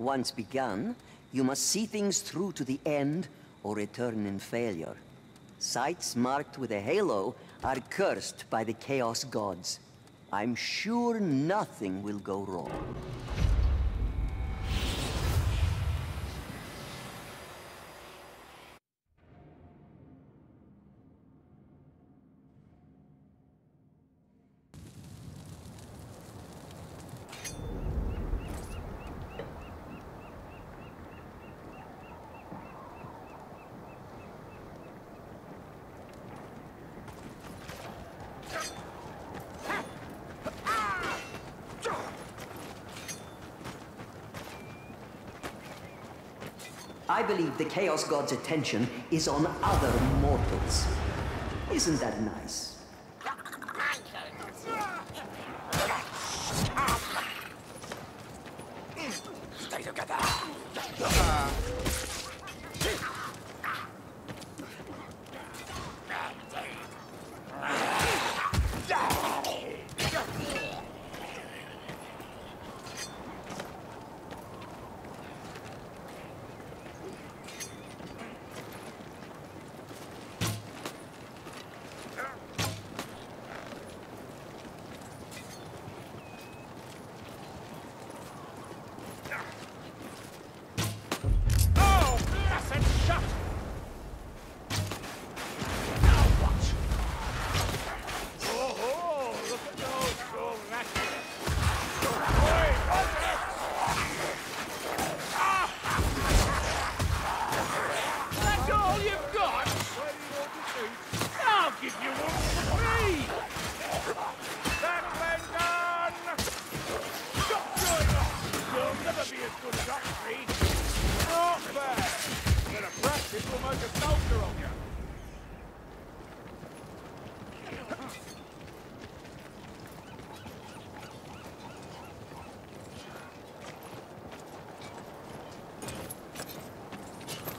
Once begun, you must see things through to the end or return in failure. Sites marked with a halo are cursed by the Chaos Gods. I'm sure nothing will go wrong. I believe the Chaos God's attention is on other mortals. Isn't that nice? Stay together. Oh, blessed shot! Now watch! Oh, oh, look at those two rascals! Oi, hold it! Ah! That's all you've got? I'll give you one for free! That gun! Stop going off! You'll never be as good as Oxley! Not bad! Bit of practice will make a soldier of you!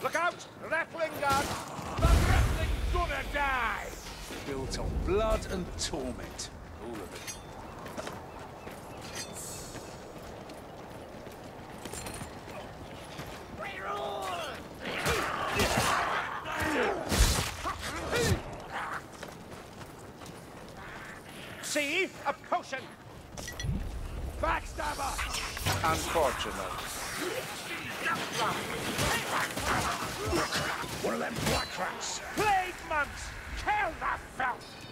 Look out! Ratling gun! The rattling's gonna die! Built on blood and torment. All of it. See? A potion! Backstabber! Unfortunate. One of them black rats! Plague monks! Kill the filth!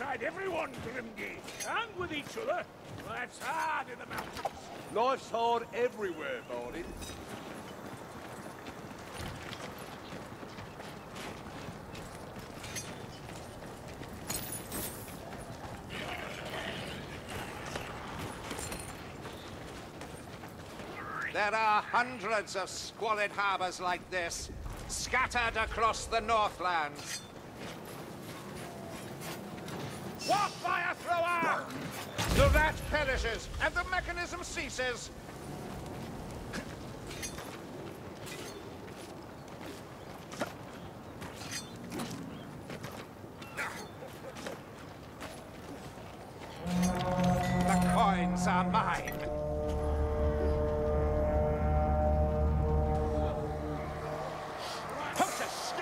Alongside everyone, Grimgi, and with each other. Life's hard in the mountains. Life's hard everywhere, Bardin. There are hundreds of squalid harbors like this, scattered across the Northlands. Warpfire thrower! The rat perishes, and the mechanism ceases. The coins are mine.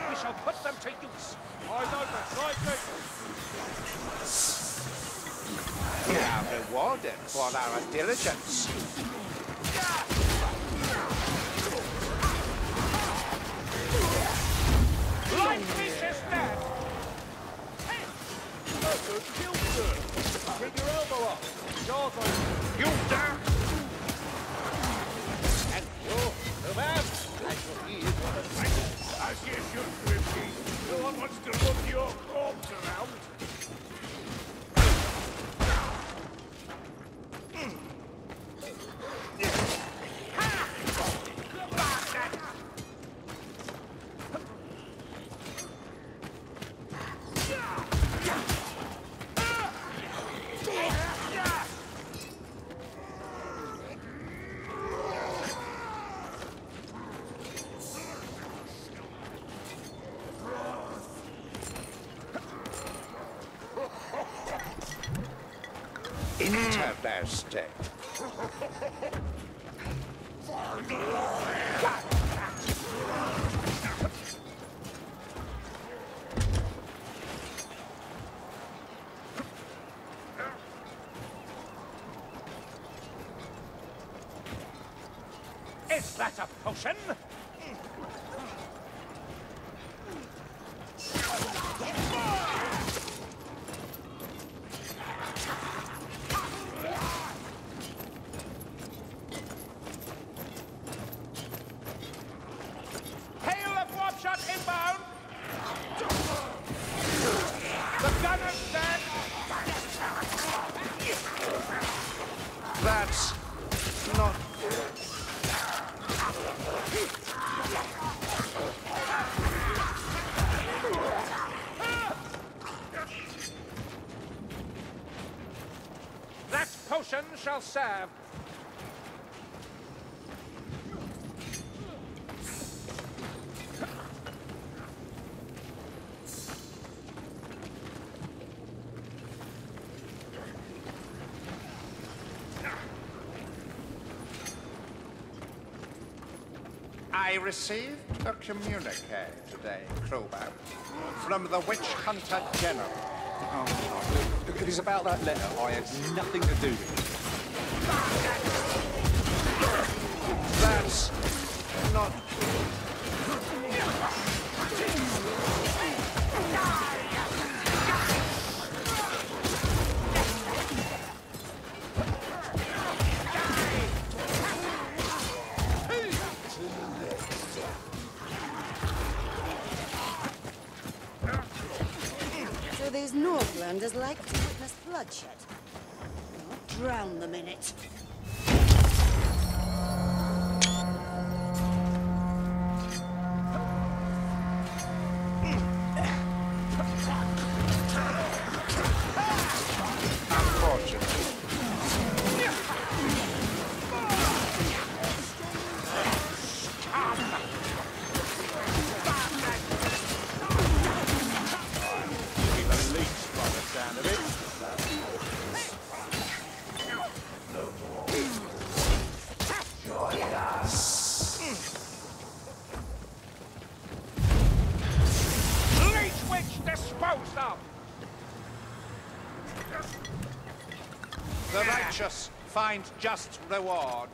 We shall put them to use. Eyes open, right, we are rewarded for our diligence. Bring your elbow up. You! And you, the man. I shall be his As you should, Grimsby. No one wants to look your corpse around. Interesting. Is that shall serve. I received a communique today, Kruber, from the Witch Hunter General. Oh, If it's about that letter, I had nothing to do with it. That's not... So these Northlanders like to witness bloodshed. I'll drown them in it. Just reward.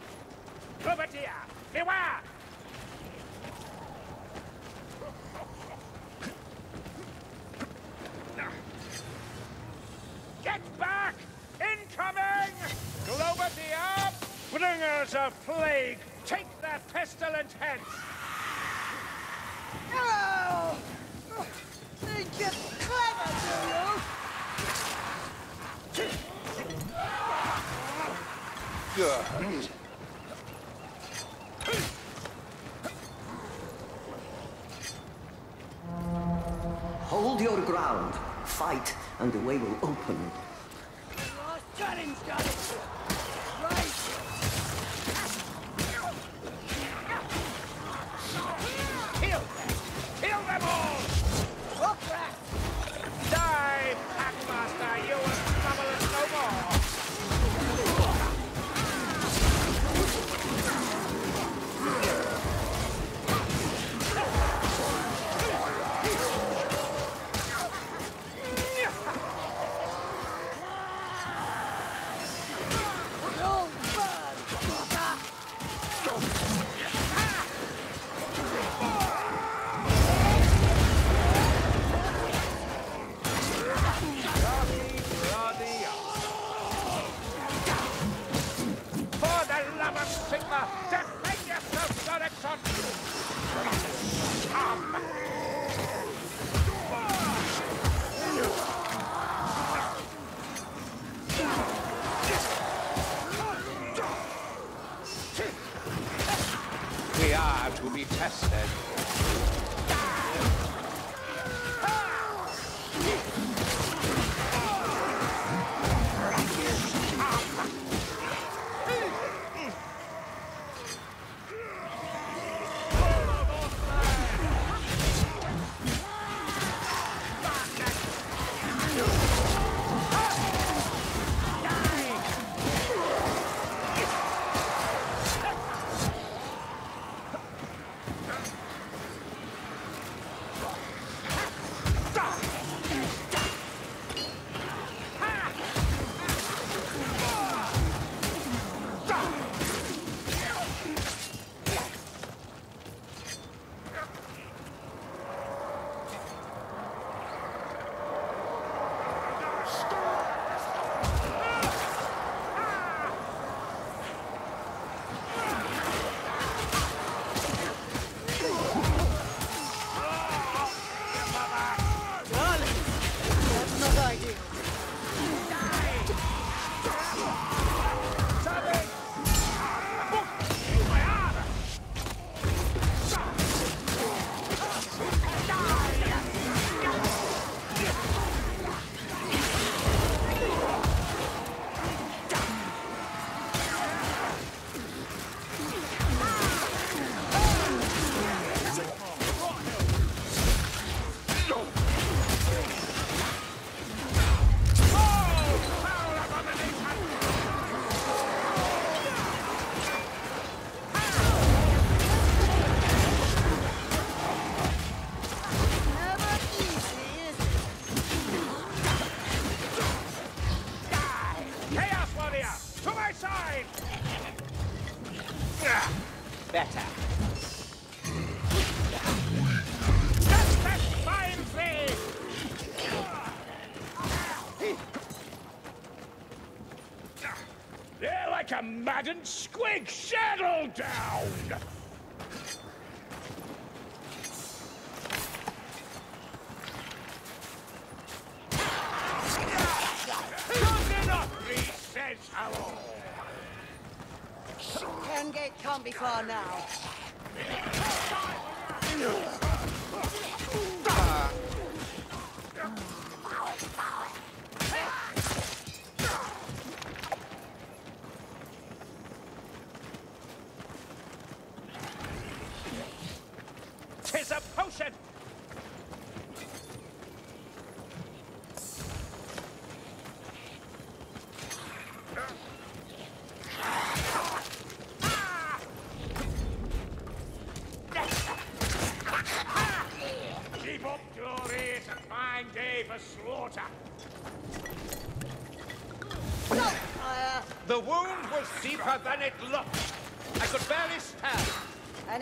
Can't be far now.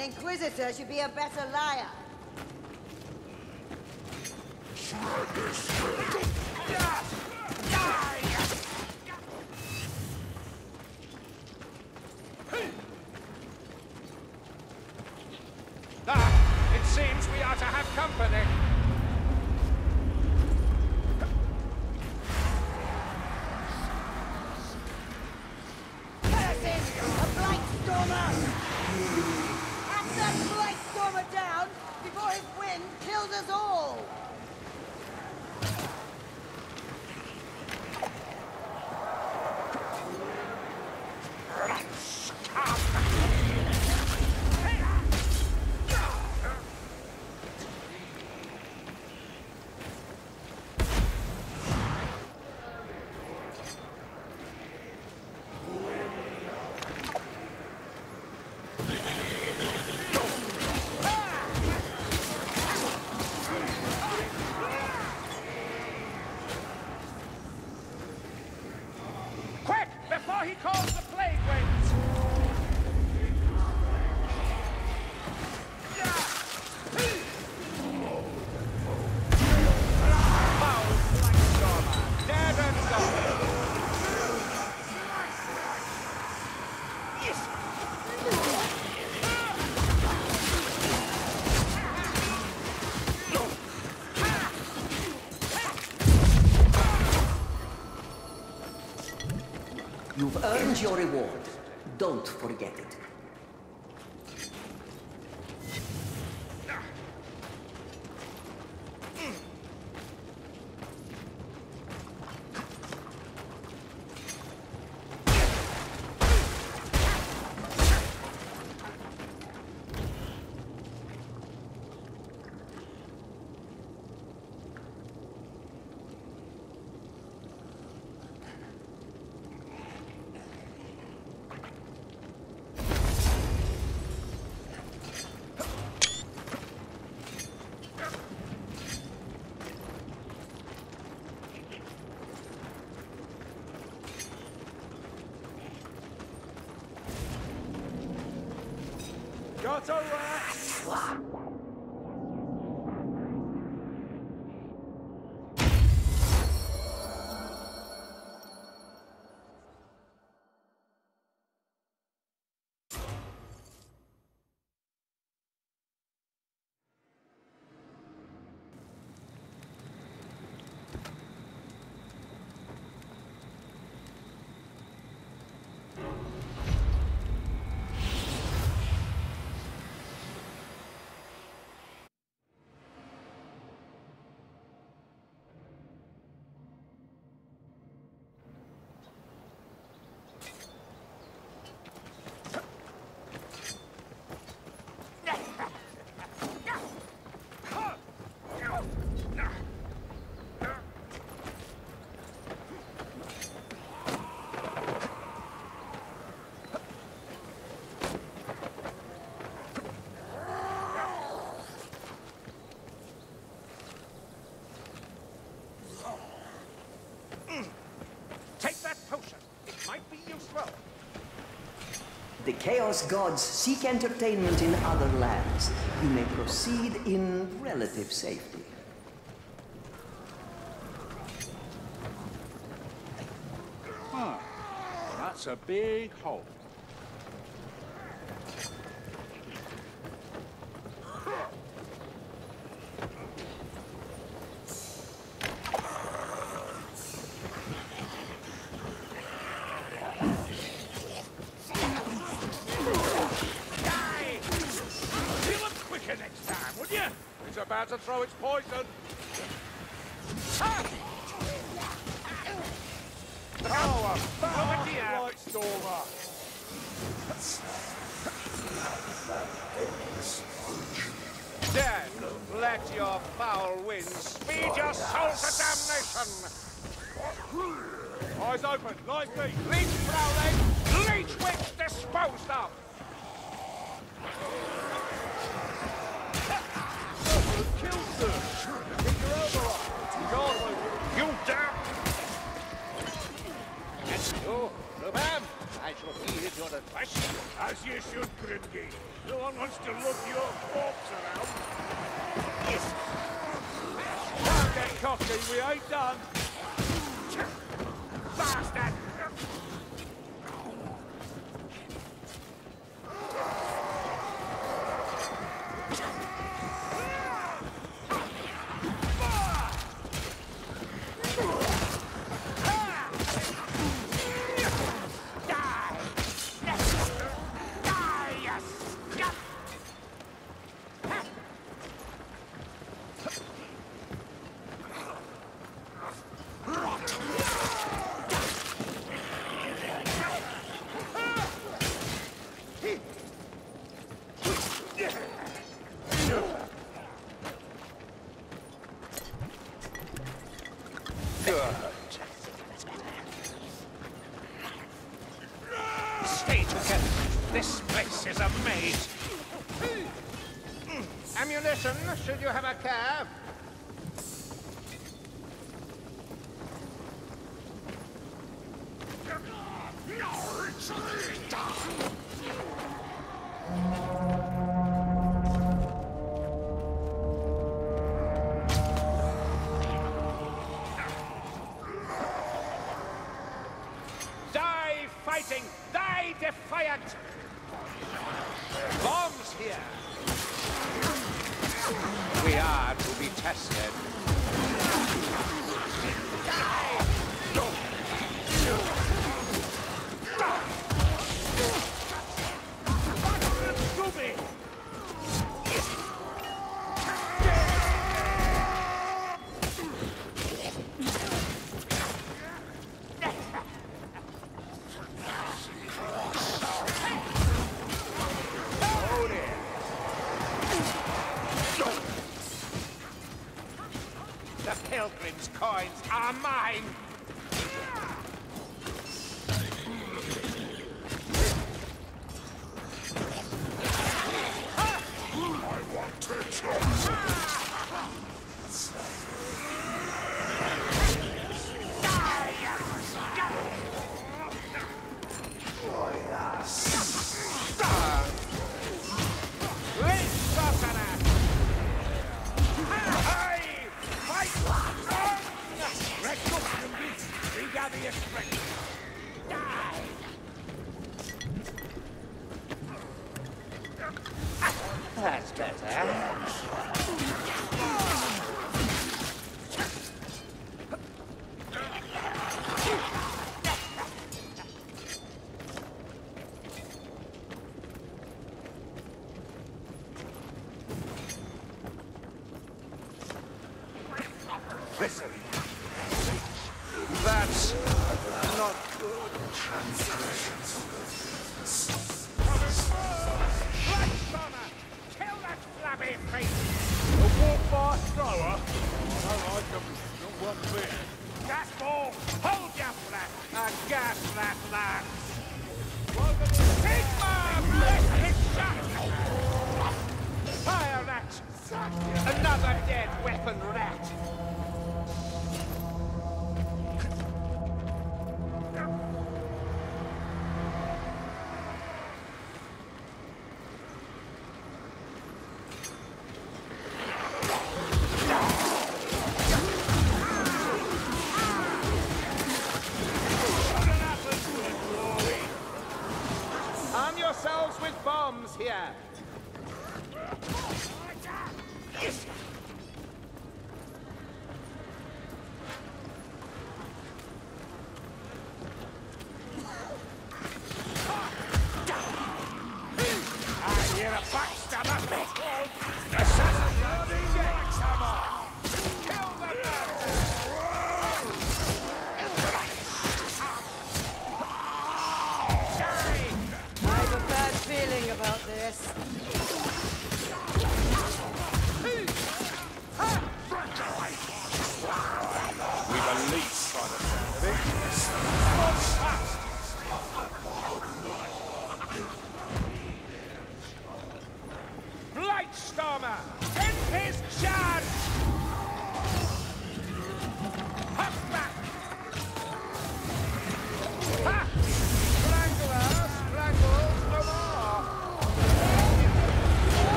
An inquisitor should be a better liar. You've earned your reward. Don't forget it. The Chaos Gods seek entertainment in other lands. You may proceed in relative safety. Huh. That's a big hole. You? It's about to throw its poison. Ah! Oh, a foul Blightstormer! Then let your foul winds speed your soul to damnation! Eyes open, like me. Leech prowling, leech witch disposed of! Guard you Rubam. I shall heed your advice. As you should, Grimgate. No one wants to look your corpse around. We ain't done. Bastard!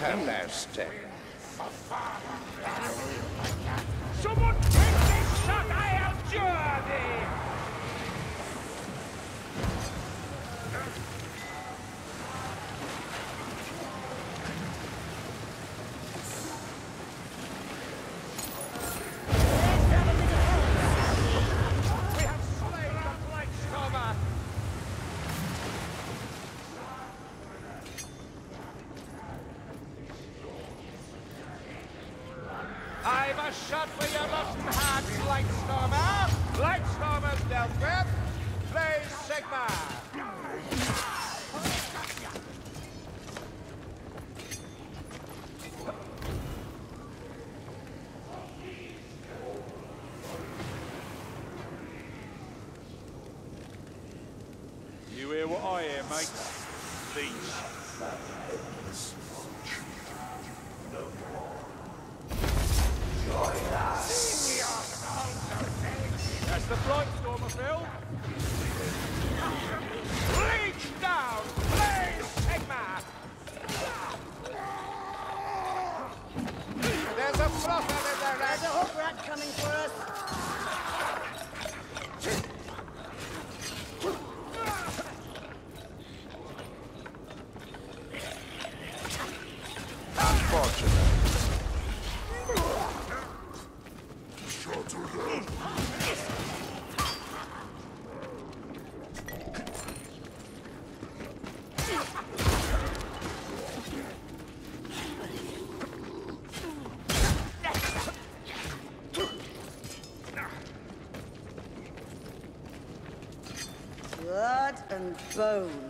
Interesting. Someone take this shot! I abjure thee! We have slain the Blightstormer! I've a shot for your rotten hearts, Blightstormer! Blightstormer's dealt with. Play Sigmar! You hear what I hear, mate? and.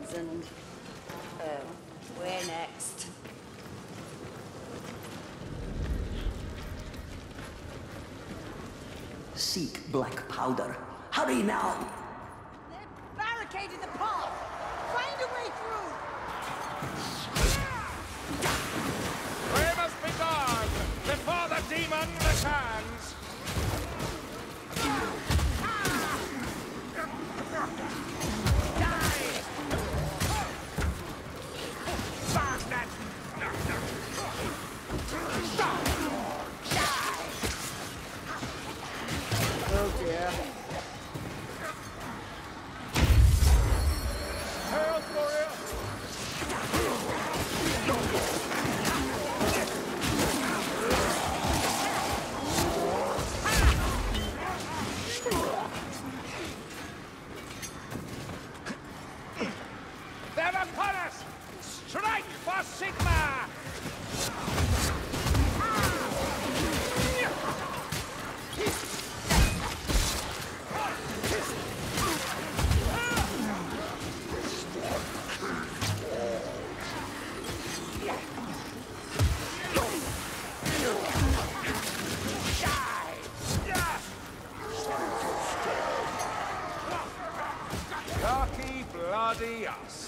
somebody else.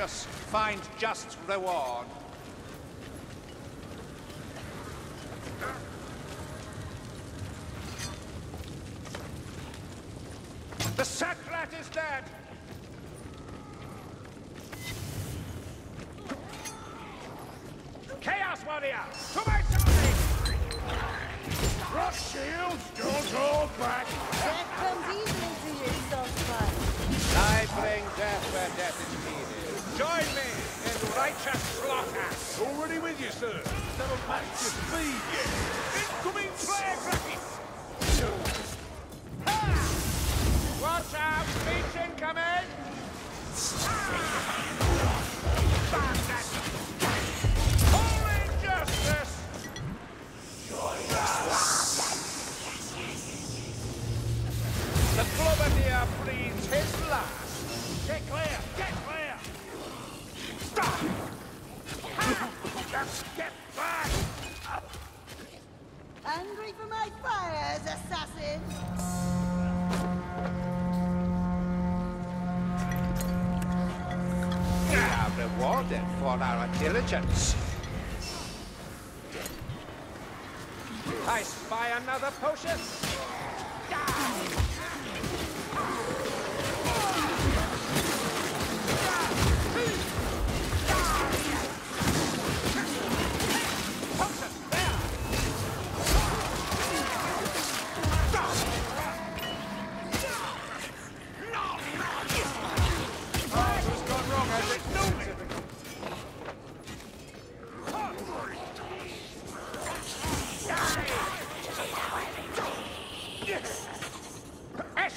righteous find just reward.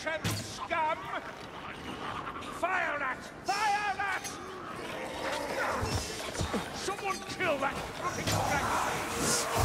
Russian scum! Fire at! Fire at! Someone kill that fucking dragon!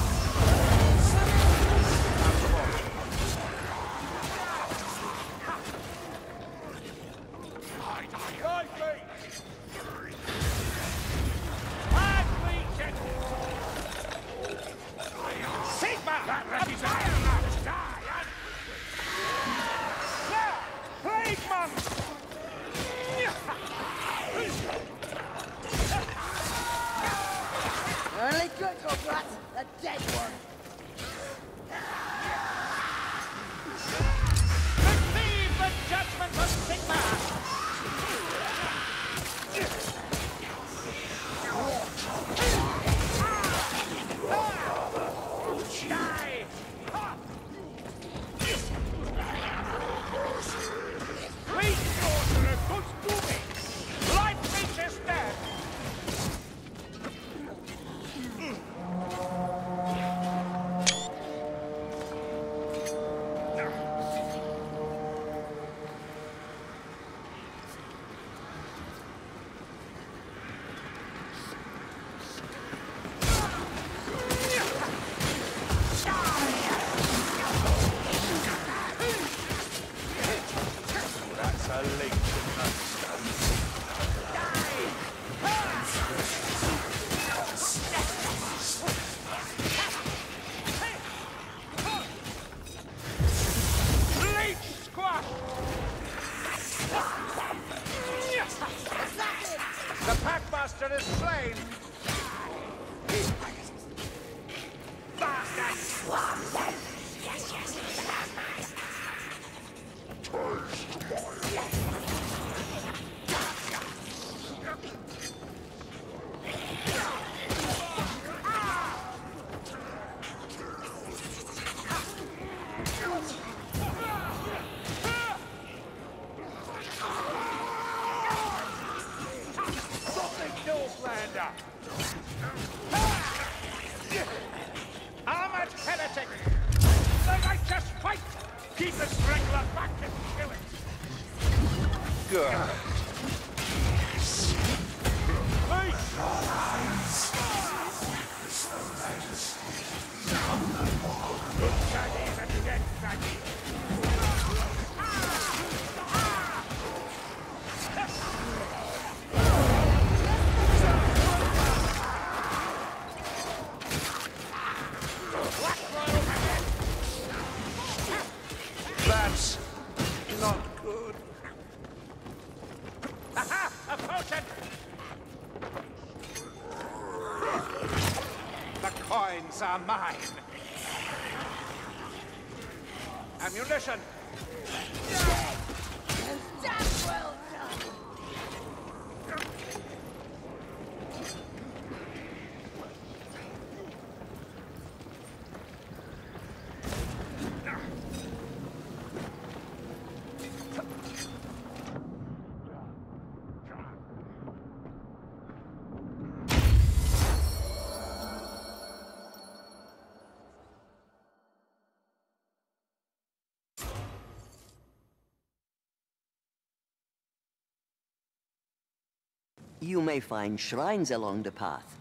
You may find shrines along the path,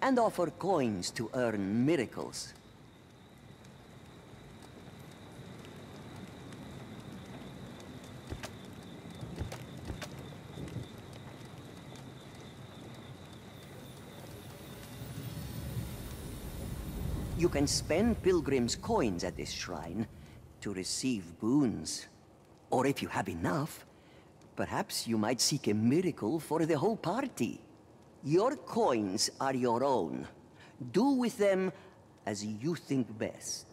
and offer coins to earn miracles. You can spend pilgrims' coins at this shrine to receive boons. Or if you have enough, perhaps you might seek a miracle for the whole party. Your coins are your own. Do with them as you think best.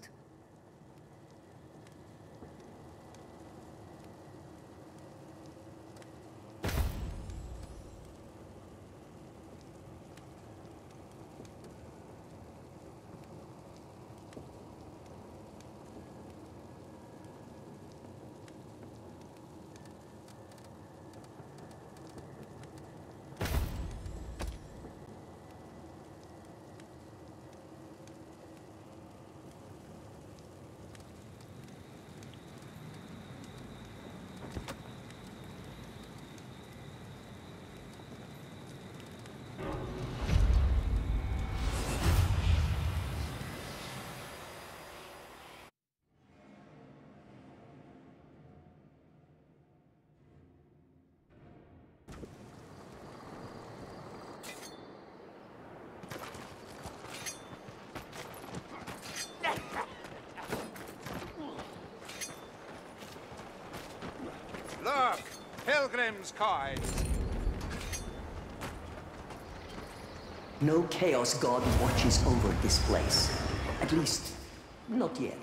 Look! Pilgrim's coins. No Chaos God watches over this place. At least, not yet.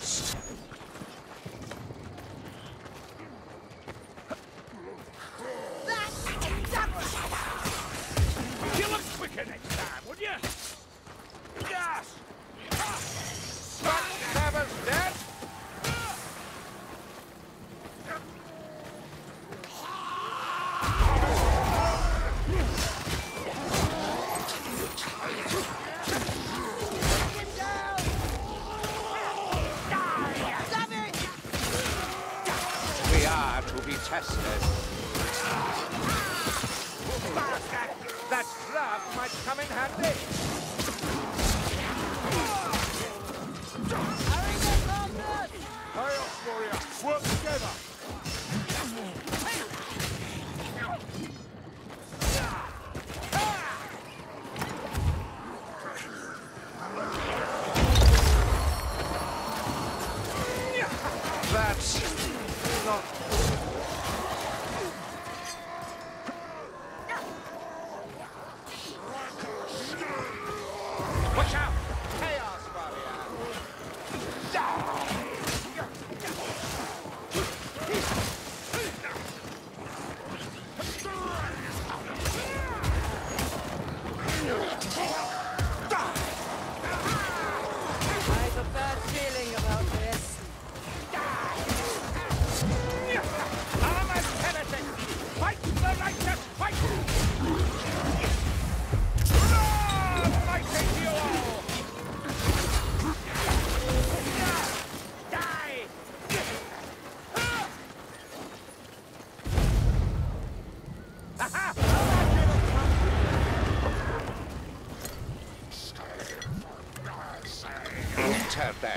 So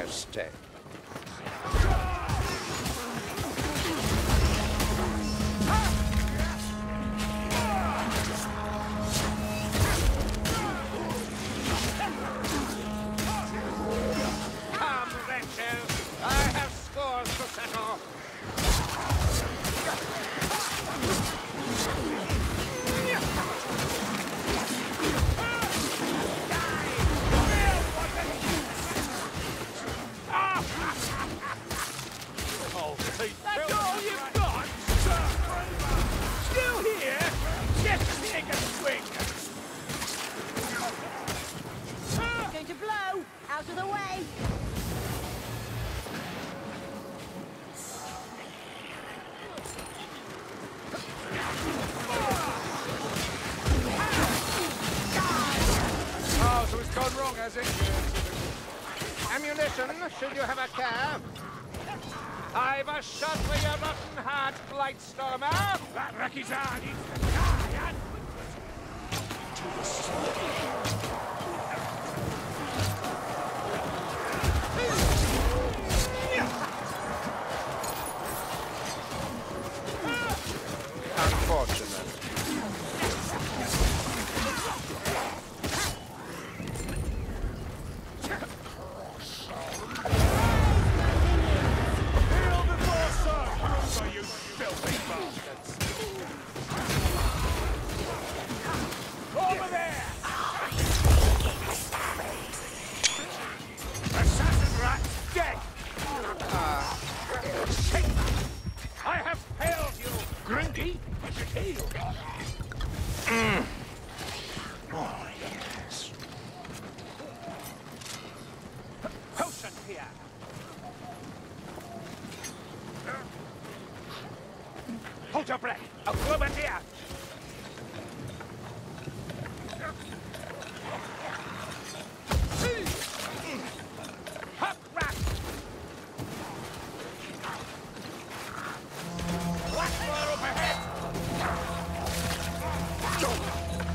Stay.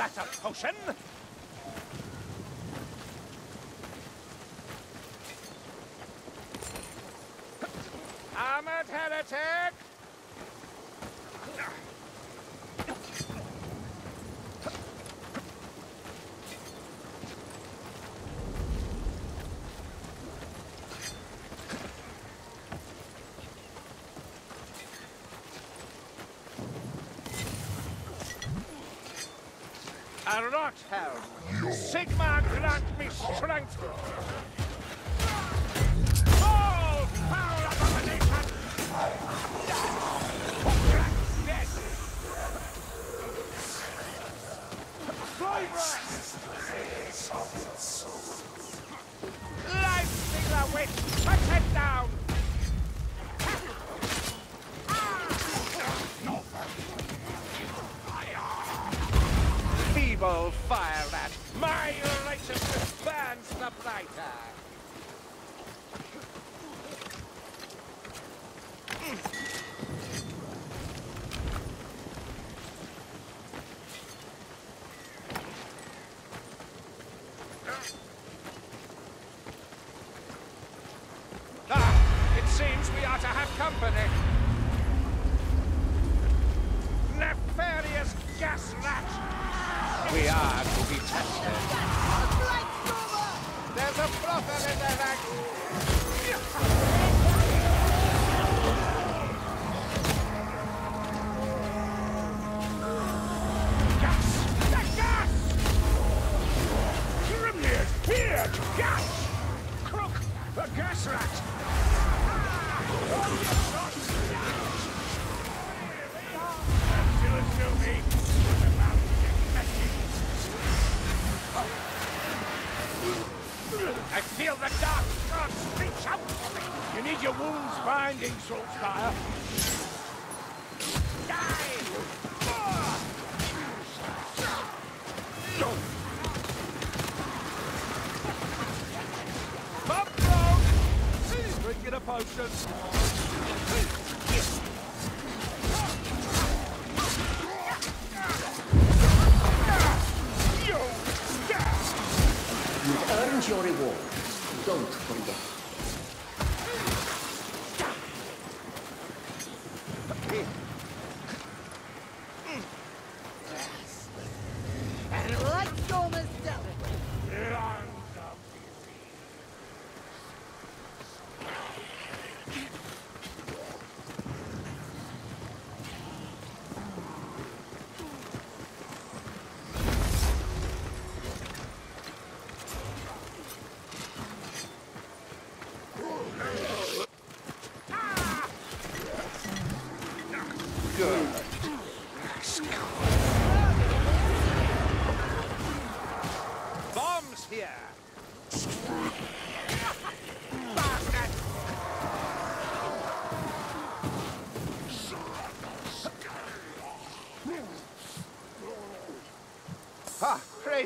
that a potion? A rock hound. Sigmar grant me strength.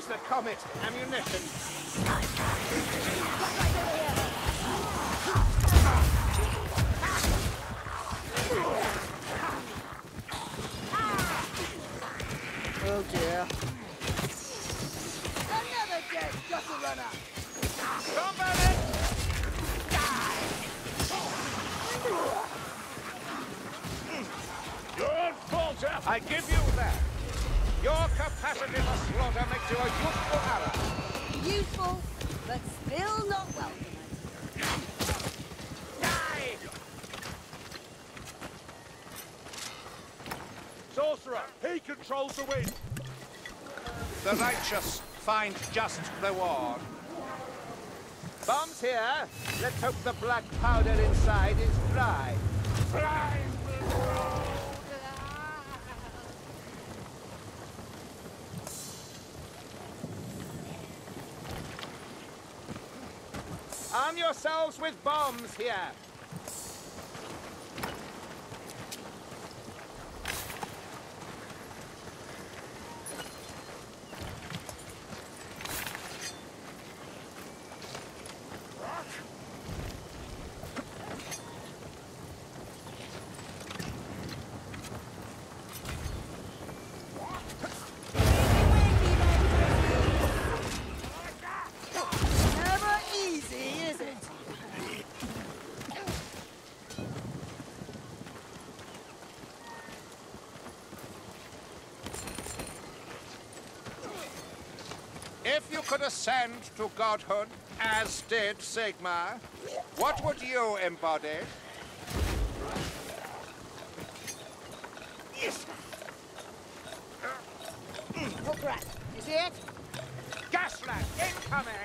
the comet ammunition. sorcerer. He controls the wind. The righteous find just reward. Bombs here. Let's hope the black powder inside is dry. Dry. Arm yourselves with bombs here. ascend to godhood, as did Sigmar, what would you embody? Yes. Look right. You see it? Gaslight incoming!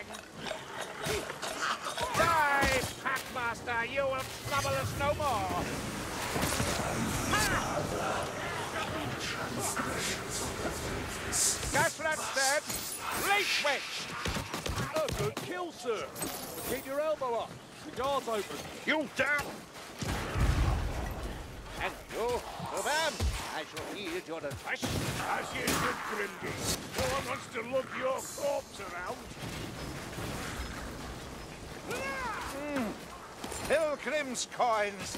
coins.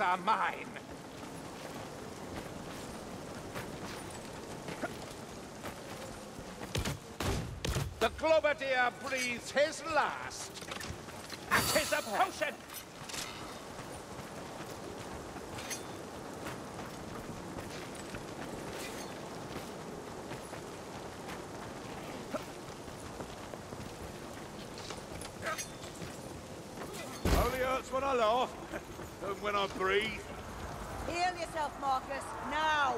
are mine. The globadier breathes his last. At his potion breathe. Heal yourself, Markus, now!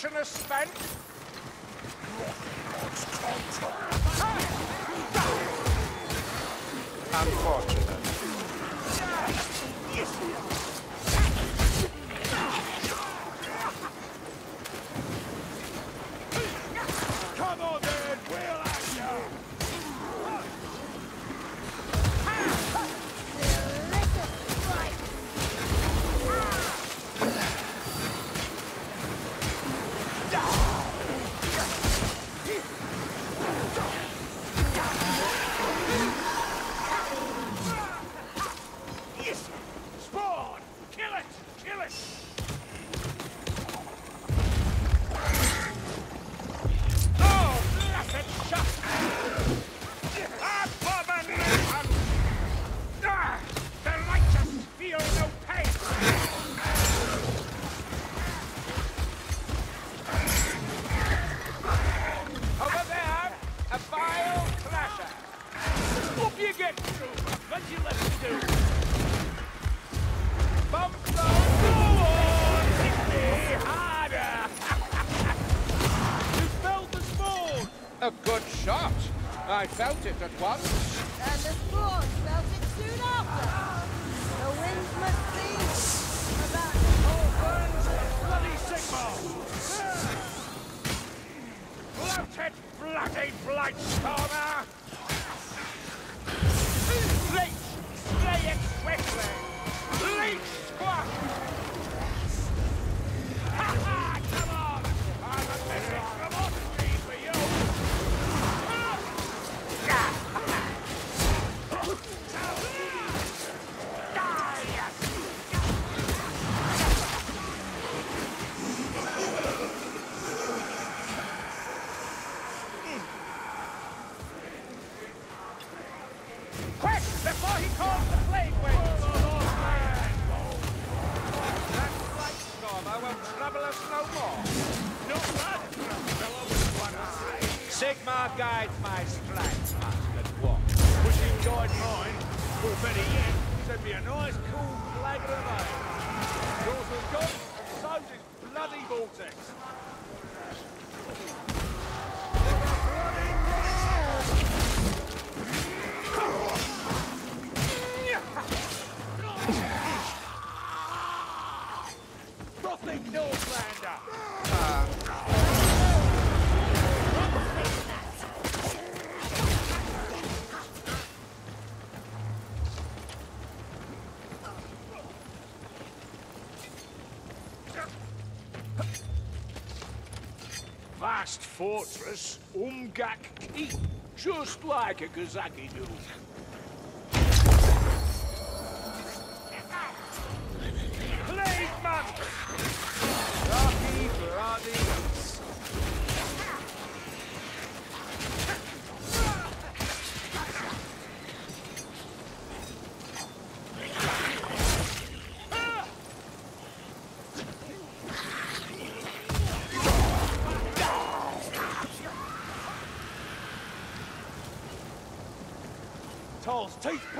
Commissioner Spence? I felt it at once. fortress, Umgak Keep, just like a Kazaki dude.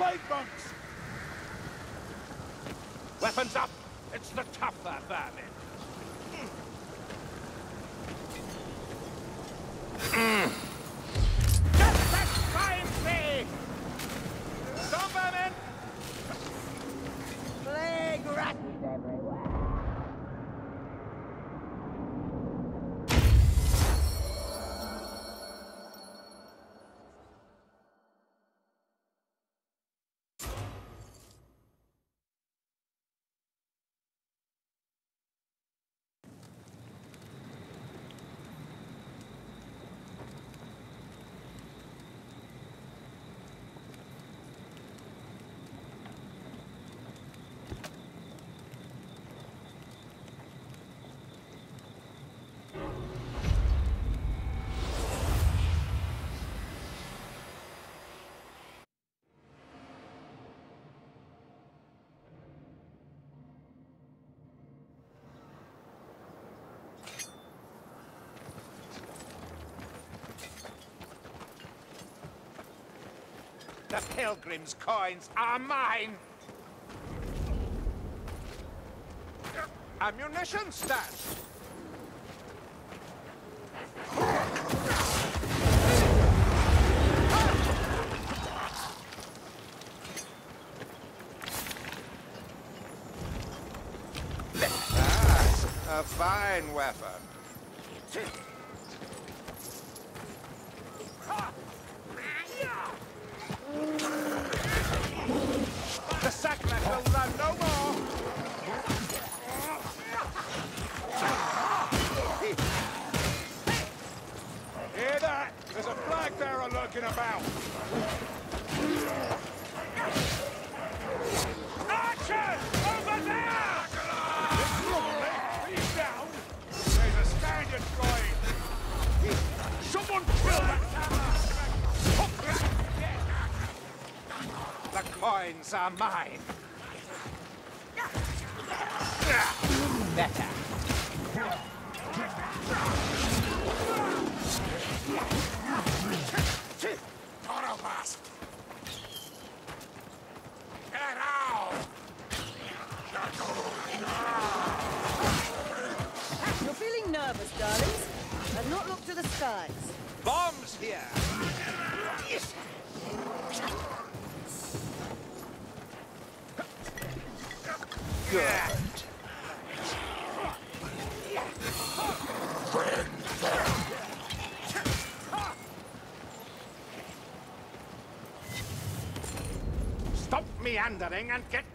away from The Pilgrim's coins are mine! Ammunition stash! Ah, That's a fine weapon. are mine. wandering and get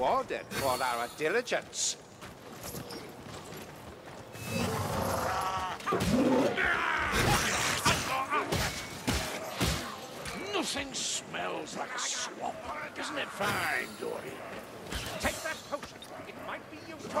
rewarded for our diligence. Nothing smells like a swamp. Isn't it fine, Dory? Take that potion. It might be useful.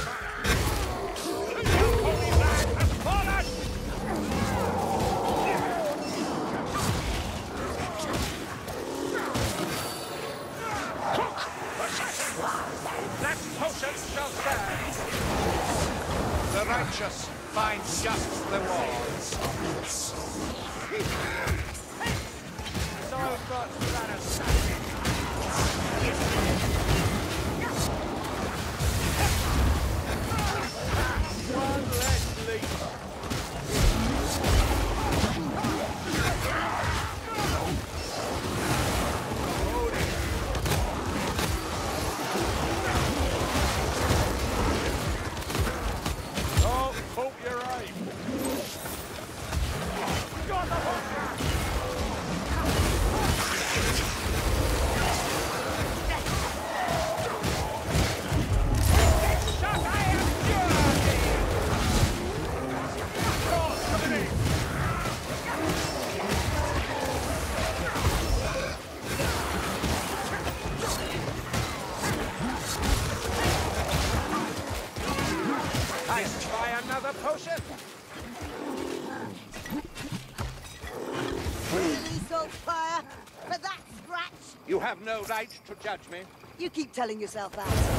have no right to judge me. You keep telling yourself that.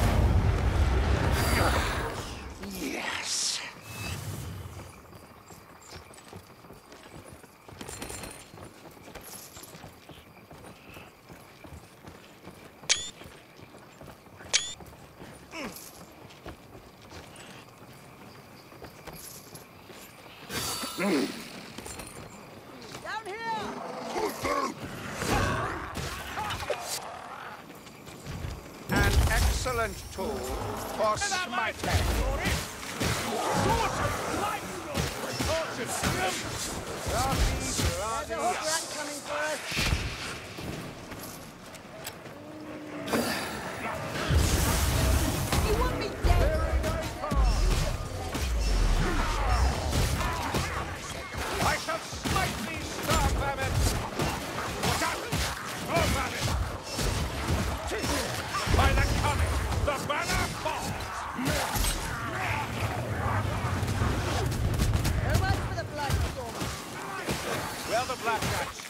Blackjack.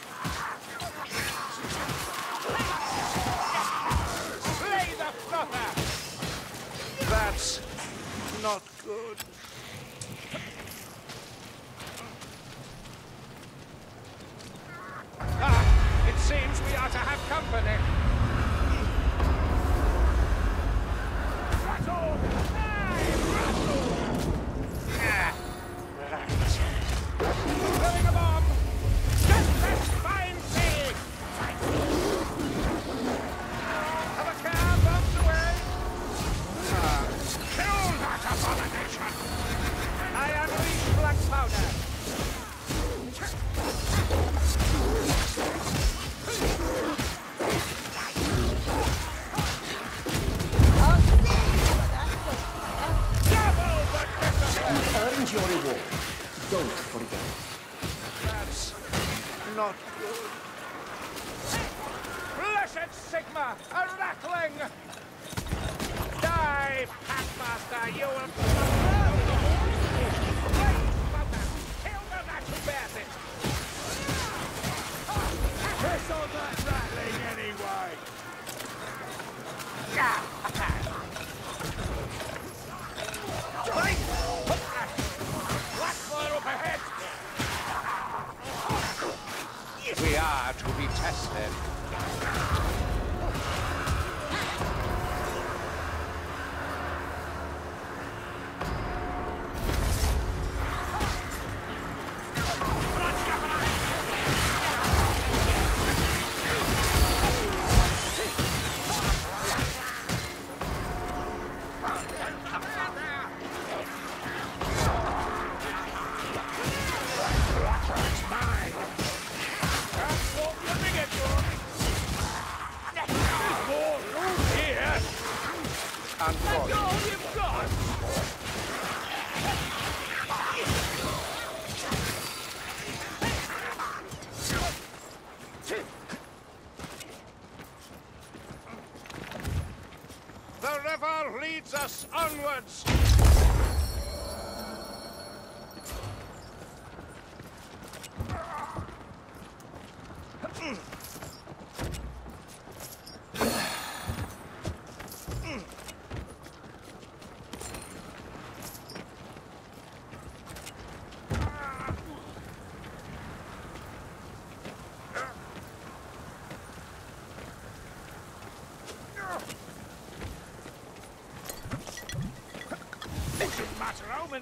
us onwards!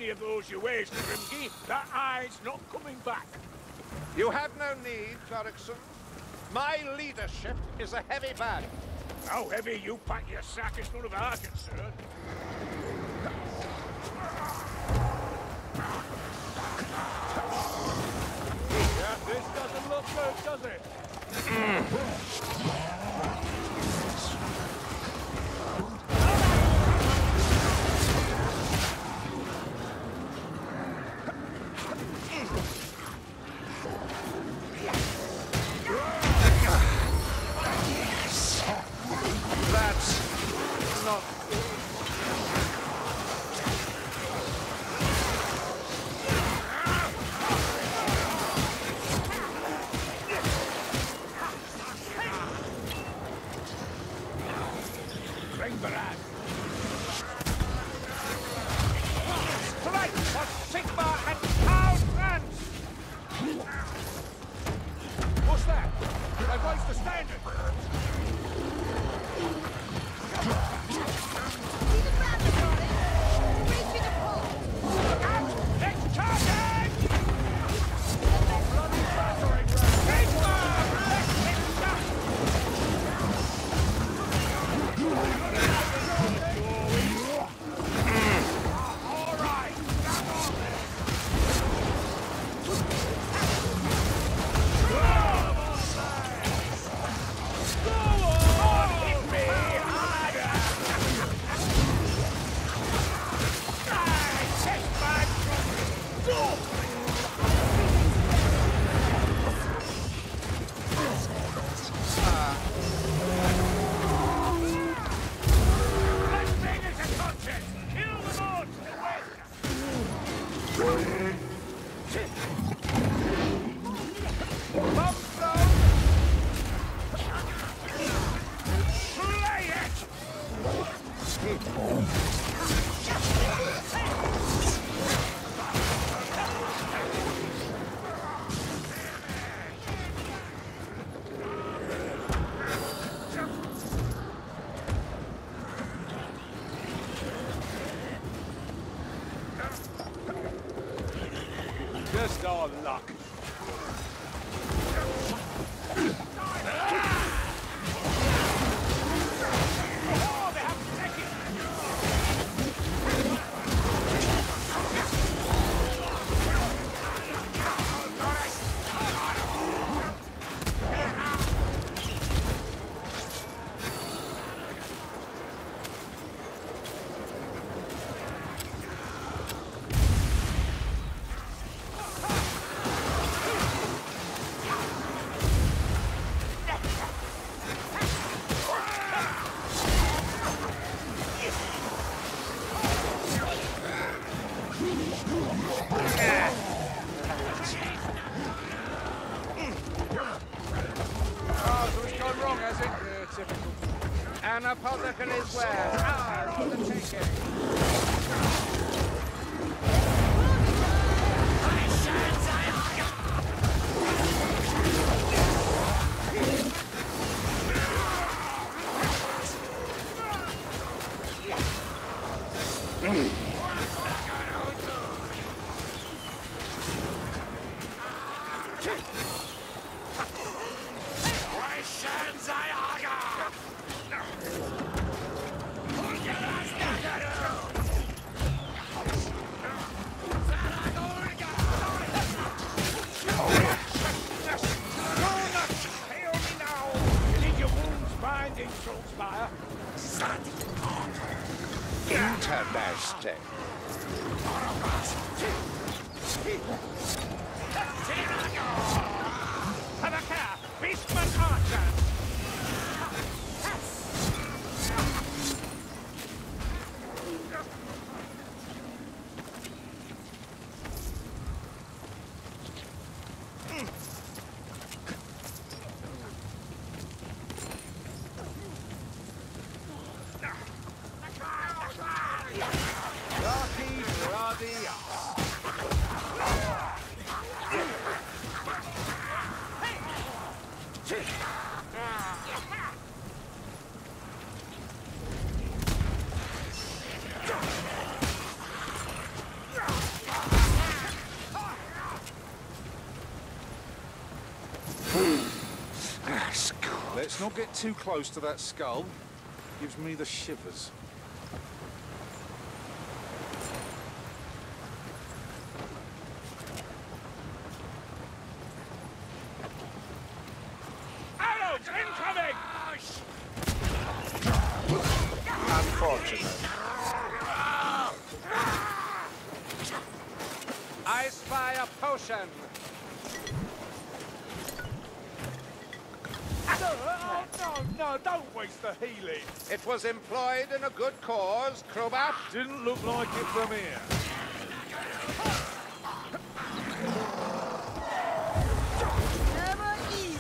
any of those you wasted, Grimke. That eye's not coming back. You have no need, Clarkson. My leadership is a heavy bag. How heavy you pack your sack is none of our concern. Yeah, this doesn't look good, does it? Mm. Let's not get too close to that skull. Gives me the shivers. was employed in a good cause, Kruber. Didn't look like it from here. Never easy!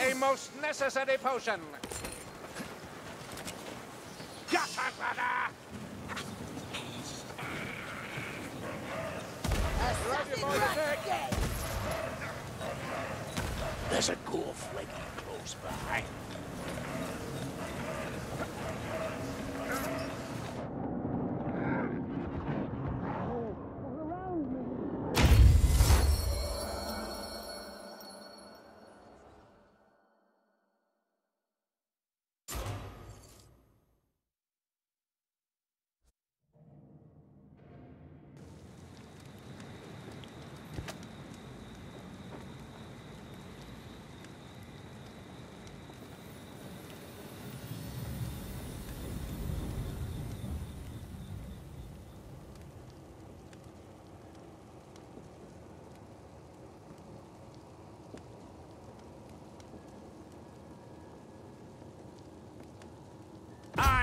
A most necessary potion.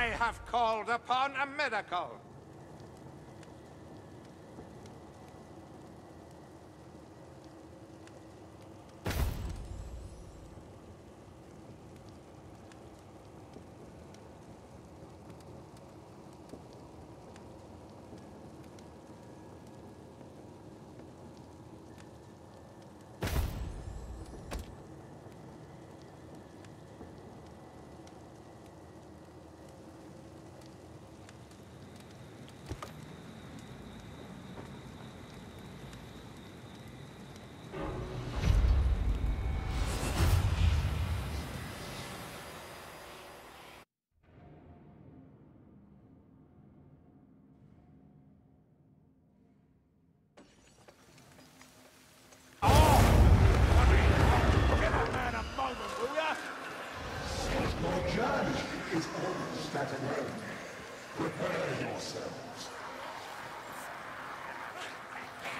I have called upon a miracle. ourselves.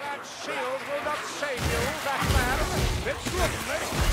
That shield will not save you, that man. It's lovely.